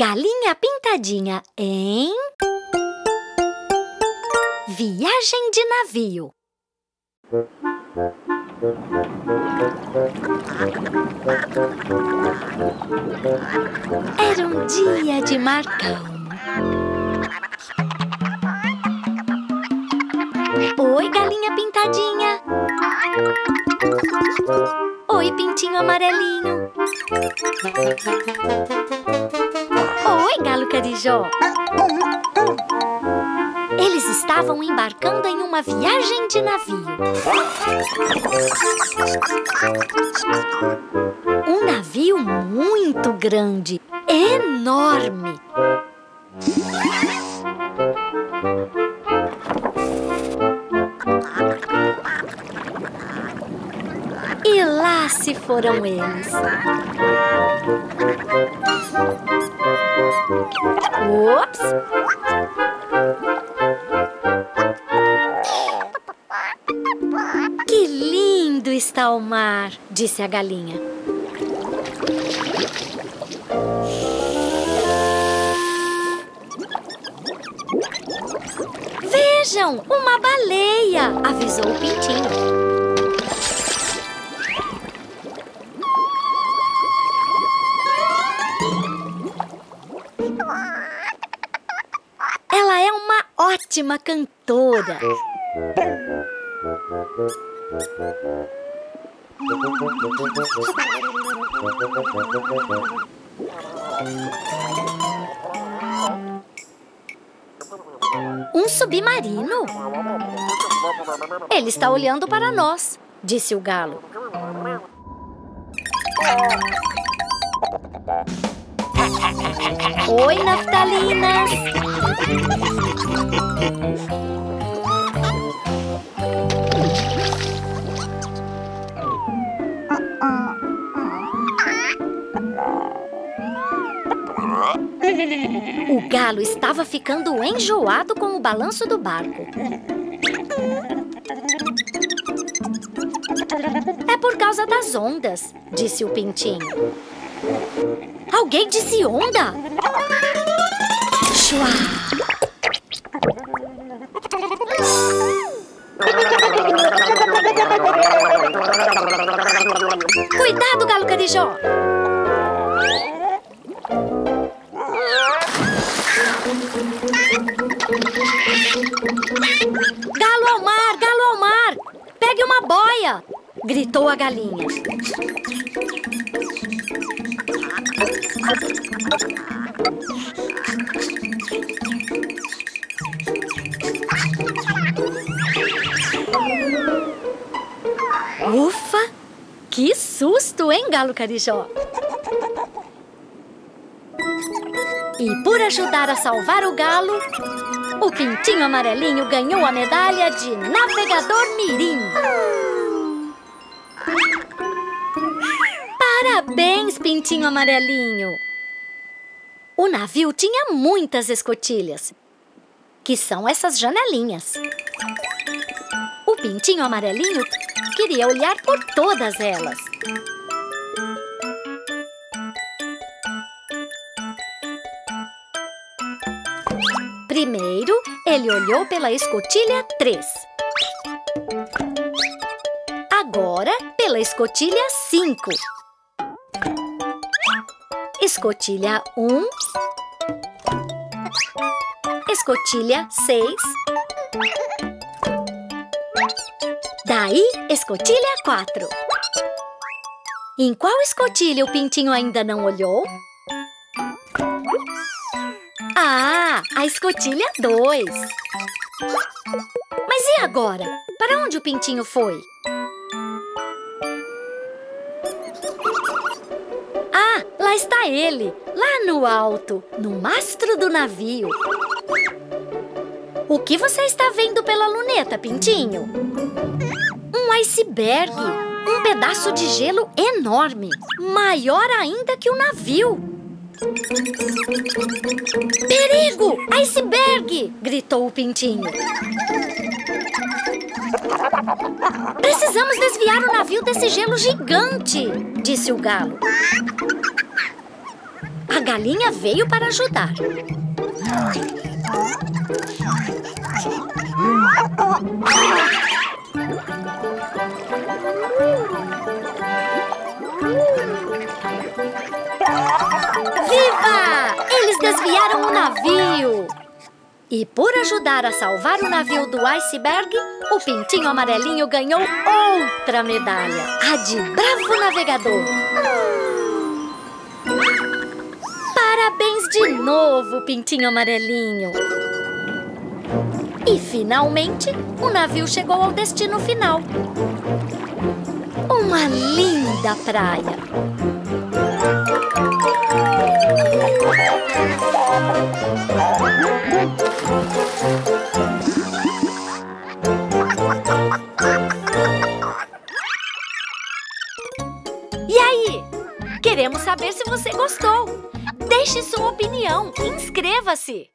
Galinha Pintadinha em Viagem de Navio. Era um dia de mar calmo. Oi, galinha pintadinha. Oi, pintinho amarelinho. Oi, galo carijó. Eles estavam embarcando em uma viagem de navio. Um navio muito grande, enorme. Se foram eles. Ops! Que lindo está o mar, disse a galinha. Vejam, uma baleia, avisou o pintinho. Ótima cantora. Um submarino? Ele está olhando para nós, disse o galo. Oi, naftalinas! O galo estava ficando enjoado com o balanço do barco. É por causa das ondas, disse o pintinho. Alguém disse onda? Chua! Cuidado, galo carijó! Galo ao mar, galo ao mar! Pegue uma boia! Gritou a galinha. Ufa! Que susto, hein, galo carijó? E por ajudar a salvar o galo, o pintinho amarelinho ganhou a medalha de navegador mirim. Parabéns, pintinho amarelinho! O navio tinha muitas escotilhas, que são essas janelinhas. O pintinho amarelinho queria olhar por todas elas. Primeiro, ele olhou pela escotilha 3. Agora, pela escotilha 5. Escotilha 1. Escotilha 6. Daí, escotilha 4. Em qual escotilha o pintinho ainda não olhou? Ah, a escotilha 2. Mas e agora? Para onde o pintinho foi? Lá está ele, lá no alto, no mastro do navio. O que você está vendo pela luneta, pintinho? Um iceberg, um pedaço de gelo enorme, maior ainda que o navio. Perigo! Iceberg! gritou o pintinho. Precisamos desviar o navio desse gelo gigante, disse o galo. Galinha veio para ajudar. Viva! Eles desviaram o navio! E por ajudar a salvar o navio do iceberg, o pintinho amarelinho ganhou outra medalha, a de bravo navegador. De novo, pintinho amarelinho! E finalmente, o navio chegou ao destino final. Uma linda praia. E aí? Queremos saber se você gostou. Deixe sua opinião inscreva-se!